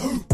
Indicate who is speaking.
Speaker 1: Who?